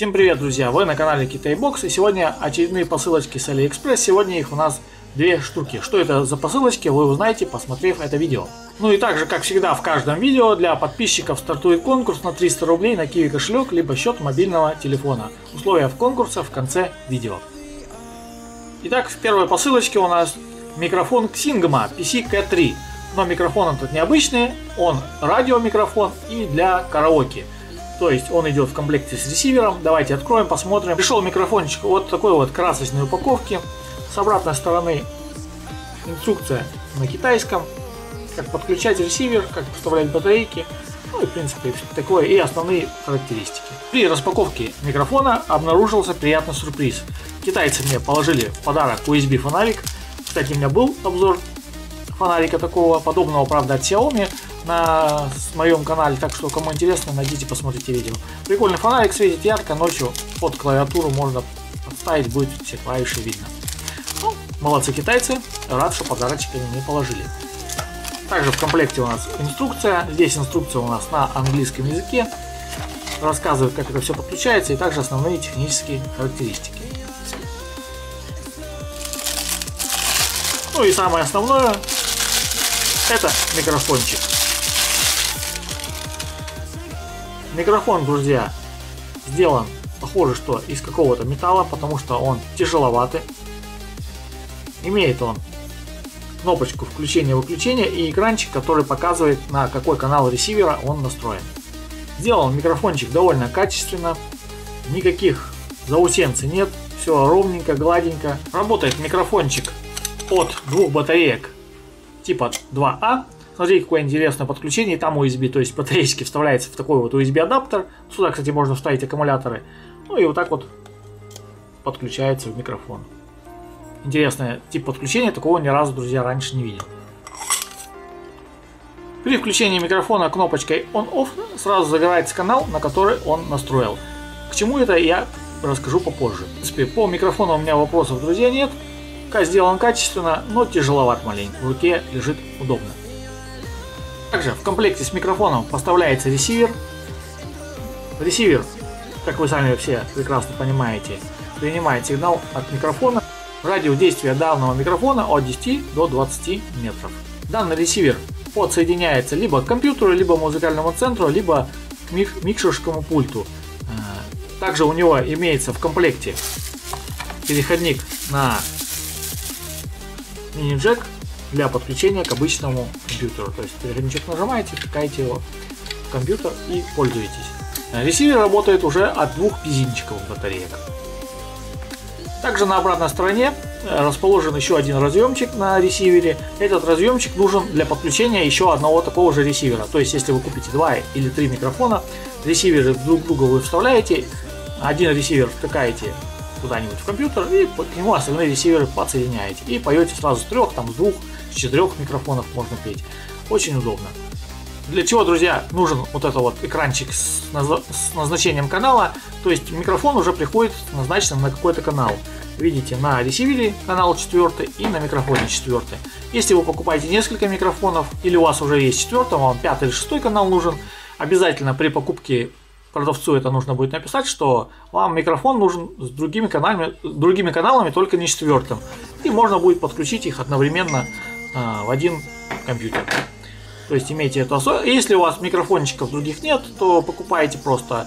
Всем привет, друзья! Вы на канале Китайбокс, и сегодня очередные посылочки с Алиэкспресс. Сегодня их у нас две штуки. Что это за посылочки, вы узнаете, посмотрев это видео. Ну и также, как всегда, в каждом видео для подписчиков стартует конкурс на 300 рублей на QIWI кошелек, либо счет мобильного телефона. Условия в конкурса в конце видео. Итак, в первой посылочке у нас микрофон Xingma PC-K3. Но микрофон он тут необычный, он радиомикрофон и для караоке. То есть он идет в комплекте с ресивером. Давайте откроем, посмотрим. Пришел микрофончик вот такой вот красочной упаковки. С обратной стороны инструкция на китайском. Как подключать ресивер, как вставлять батарейки. Ну и в принципе такое. И основные характеристики. При распаковке микрофона обнаружился приятный сюрприз. Китайцы мне положили в подарок USB фонарик. Кстати, у меня был обзор фонарика такого подобного, правда, от Xiaomi на моем канале, так что кому интересно, найдите, посмотрите видео. Прикольный фонарик, светит ярко, ночью под клавиатуру можно подставить, будет все клавиши видно. Ну, молодцы китайцы, рад, что подарочек они мне положили. Также в комплекте у нас инструкция, здесь инструкция у нас на английском языке, рассказывает, как это все подключается, и также основные технические характеристики. Ну и самое основное, это микрофончик. Микрофон, друзья, сделан, похоже, что из какого-то металла, потому что он тяжеловатый. Имеет он кнопочку включения-выключения и экранчик, который показывает, на какой канал ресивера он настроен. Сделан микрофончик довольно качественно, никаких заусенций нет, все ровненько, гладенько. Работает микрофончик от двух батареек типа 2А Смотрите, какое интересное подключение. Там USB, то есть батареечки вставляется в такой вот USB адаптер. Сюда, кстати, можно вставить аккумуляторы. Ну и вот так вот подключается в микрофон. Интересный тип подключения, такого ни разу, друзья, раньше не видел. При включении микрофона кнопочкой On-Off сразу загорается канал, на который он настроил. К чему это я расскажу попозже. В принципе, по микрофону у меня вопросов, друзья, нет. Сделан качественно, но тяжеловат маленько. В руке лежит удобно. Также в комплекте с микрофоном поставляется ресивер. Ресивер, как вы сами все прекрасно понимаете, принимает сигнал от микрофона. Радиус действия данного микрофона от 10 до 20 метров. Данный ресивер подсоединяется либо к компьютеру, либо к музыкальному центру, либо к микшерскому пульту. Э, также у него имеется в комплекте переходник на мини-джек для подключения к обычному компьютеру. То есть переходничок нажимаете, втыкаете его в компьютер и пользуетесь. Ресивер работает уже от двух пизинчиковых батареек. Также на обратной стороне э, расположен еще один разъемчик на ресивере. Этот разъемчик нужен для подключения еще одного такого же ресивера. То есть, если вы купите два или три микрофона, ресиверы друг друга вы вставляете, один ресивер втыкаете куда-нибудь в компьютер и к нему остальные ресиверы подсоединяете. И поете сразу с трех, там с двух, с четырех микрофонов можно петь. Очень удобно. Для чего, друзья, нужен вот этот вот экранчик с, с назначением канала. То есть микрофон уже приходит назначенным на какой-то канал. Видите, на ресивере канал 4 и на микрофоне 4. Если вы покупаете несколько микрофонов или у вас уже есть 4, вам 5 или 6 канал нужен, обязательно при покупке продавцу это нужно будет написать, что вам микрофон нужен с другими каналами, другими каналами, только не четвертым. И можно будет подключить их одновременно а, в один компьютер. То есть имейте эту особенность. Если у вас микрофончиков других нет, то покупаете просто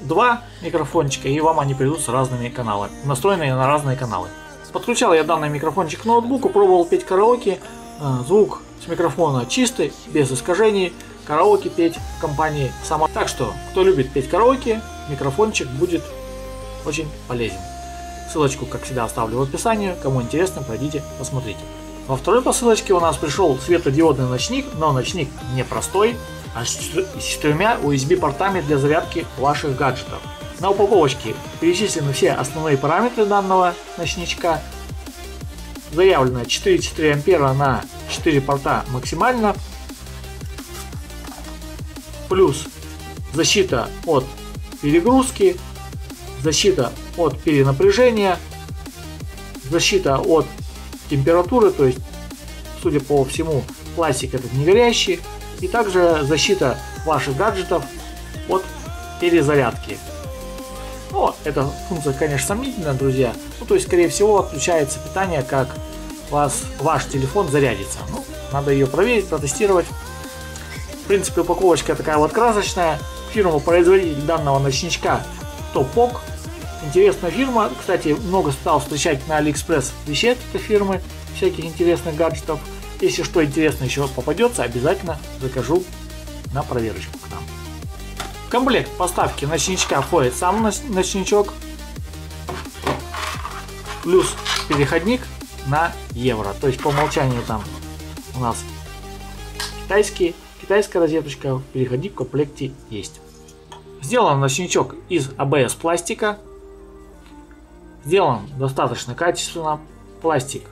два микрофончика, и вам они придут с разными каналами, настроенные на разные каналы. Подключал я данный микрофончик к ноутбуку, пробовал петь караоке. А, звук с микрофона чистый, без искажений караоке петь в компании сама. Так что, кто любит петь караоке, микрофончик будет очень полезен. Ссылочку, как всегда, оставлю в описании. Кому интересно, пройдите, посмотрите. Во второй посылочке у нас пришел светодиодный ночник, но ночник не простой, а с четырьмя USB портами для зарядки ваших гаджетов. На упаковочке перечислены все основные параметры данного ночничка. Заявлено 4,4 ампера на 4 порта максимально, плюс защита от перегрузки, защита от перенапряжения, защита от температуры, то есть, судя по всему, пластик этот не горящий, и также защита ваших гаджетов от перезарядки. Но эта функция, конечно, сомнительная, друзья. Ну, то есть, скорее всего, отключается питание, как вас, ваш телефон зарядится. Ну, надо ее проверить, протестировать. В принципе, упаковочка такая вот красочная. Фирма-производитель данного ночничка Топок. Интересная фирма. Кстати, много стал встречать на Алиэкспресс вещей этой фирмы. Всяких интересных гаджетов. Если что интересно еще попадется, обязательно закажу на проверочку к нам. В комплект поставки ночничка входит сам ночничок. Плюс переходник на евро. То есть по умолчанию там у нас китайский, китайская розеточка, переходник в комплекте есть. Сделан ночничок из ABS пластика. Сделан достаточно качественно. Пластик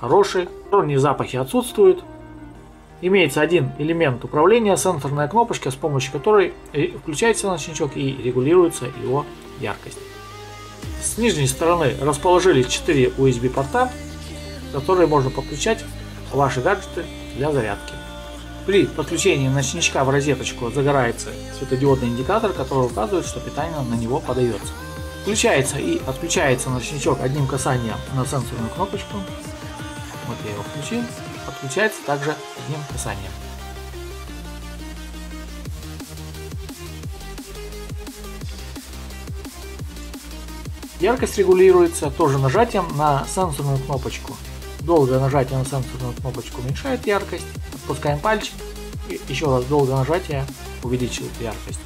хороший. Сторонние запахи отсутствуют. Имеется один элемент управления, сенсорная кнопочка, с помощью которой включается ночничок и регулируется его яркость. С нижней стороны расположили 4 USB порта, которые можно подключать ваши гаджеты для зарядки. При подключении ночничка в розеточку загорается светодиодный индикатор, который указывает, что питание на него подается. Включается и отключается ночничок одним касанием на сенсорную кнопочку. Вот я его включил. Отключается также одним касанием. Яркость регулируется тоже нажатием на сенсорную кнопочку. Долгое нажатие на сенсорную кнопочку уменьшает яркость. Отпускаем пальчик. И еще раз долгое нажатие увеличивает яркость.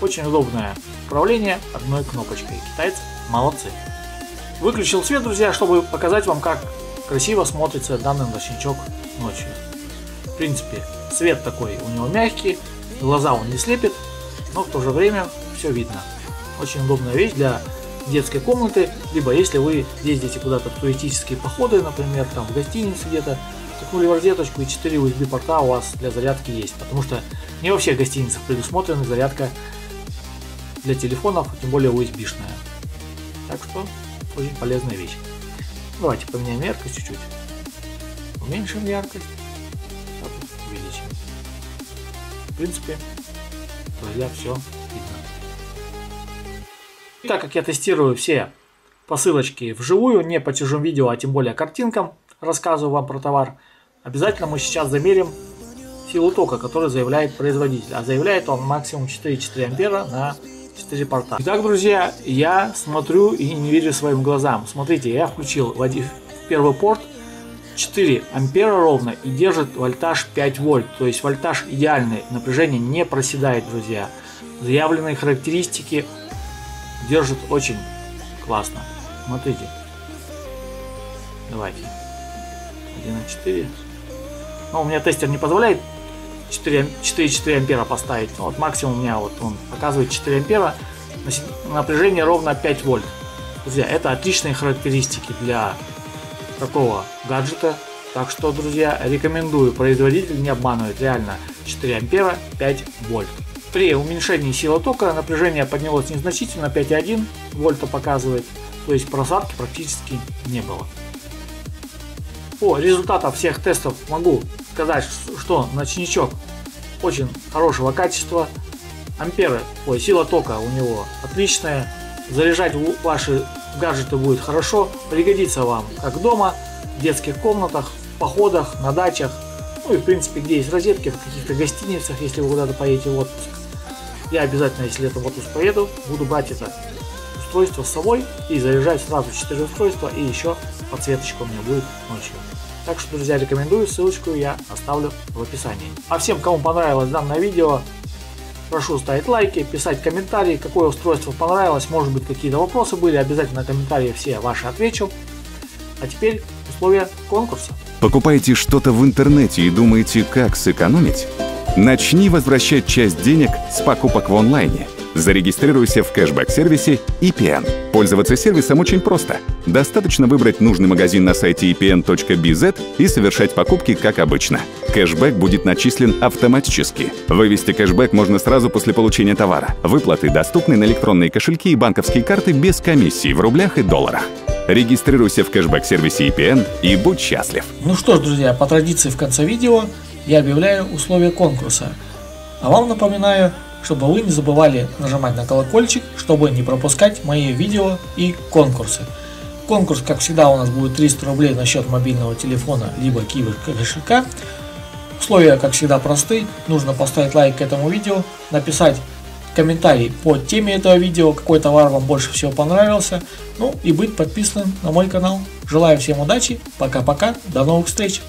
Очень удобное управление одной кнопочкой. Китайцы молодцы. Выключил свет, друзья, чтобы показать вам, как красиво смотрится данный ночничок ночью. В принципе, свет такой у него мягкий, глаза он не слепит, но в то же время все видно. Очень удобная вещь для детской комнаты, либо если вы ездите куда-то в туристические походы, например, там в гостинице где-то, такую в розеточку и 4 USB порта у вас для зарядки есть, потому что не во всех гостиницах предусмотрена зарядка для телефонов, тем более USB-шная. Так что очень полезная вещь. Давайте поменяем яркость чуть-чуть. Уменьшим яркость. увеличим. В принципе, друзья, все видно. Так как я тестирую все посылочки вживую, не по чужим видео, а тем более картинкам, рассказываю вам про товар, обязательно мы сейчас замерим силу тока, который заявляет производитель. А заявляет он максимум 4,4 ампера на 4 порта. Итак, друзья, я смотрю и не верю своим глазам. Смотрите, я включил в первый порт 4 ампера ровно и держит вольтаж 5 вольт. То есть вольтаж идеальный, напряжение не проседает, друзья. Заявленные характеристики держит очень классно. Смотрите. Давайте. 1.4. Ну, у меня тестер не позволяет 4,4 ампера поставить. Ну, вот максимум у меня вот он показывает 4 ампера. Значит, напряжение ровно 5 вольт. Друзья, это отличные характеристики для такого гаджета. Так что, друзья, рекомендую. Производитель не обманывает. Реально 4 ампера, 5 вольт. При уменьшении силы тока напряжение поднялось незначительно, 5,1 вольта показывает, то есть просадки практически не было. По результатам всех тестов могу сказать, что ночничок очень хорошего качества, амперы, ой, сила тока у него отличная, заряжать ваши гаджеты будет хорошо, пригодится вам как дома, в детских комнатах, в походах, на дачах, ну и в принципе где есть розетки, в каких-то гостиницах, если вы куда-то поедете в отпуск. Я обязательно, если летом в отпуск поеду, буду брать это устройство с собой и заряжать сразу 4 устройства и еще подсветочка у меня будет ночью. Так что, друзья, рекомендую, ссылочку я оставлю в описании. А всем, кому понравилось данное видео, прошу ставить лайки, писать комментарии, какое устройство понравилось, может быть какие-то вопросы были, обязательно на комментарии все ваши отвечу. А теперь условия конкурса. Покупаете что-то в интернете и думаете, как сэкономить? Начни возвращать часть денег с покупок в онлайне. Зарегистрируйся в кэшбэк-сервисе EPN. Пользоваться сервисом очень просто. Достаточно выбрать нужный магазин на сайте epn.bz и совершать покупки как обычно. Кэшбэк будет начислен автоматически. Вывести кэшбэк можно сразу после получения товара. Выплаты доступны на электронные кошельки и банковские карты без комиссии в рублях и долларах. Регистрируйся в кэшбэк-сервисе EPN и будь счастлив. Ну что ж, друзья, по традиции в конце видео я объявляю условия конкурса. А вам напоминаю, чтобы вы не забывали нажимать на колокольчик, чтобы не пропускать мои видео и конкурсы. Конкурс, как всегда, у нас будет 300 рублей на счет мобильного телефона, либо киви кошелька. Условия, как всегда, просты. Нужно поставить лайк к этому видео, написать комментарий по теме этого видео, какой товар вам больше всего понравился, ну и быть подписанным на мой канал. Желаю всем удачи, пока-пока, до новых встреч!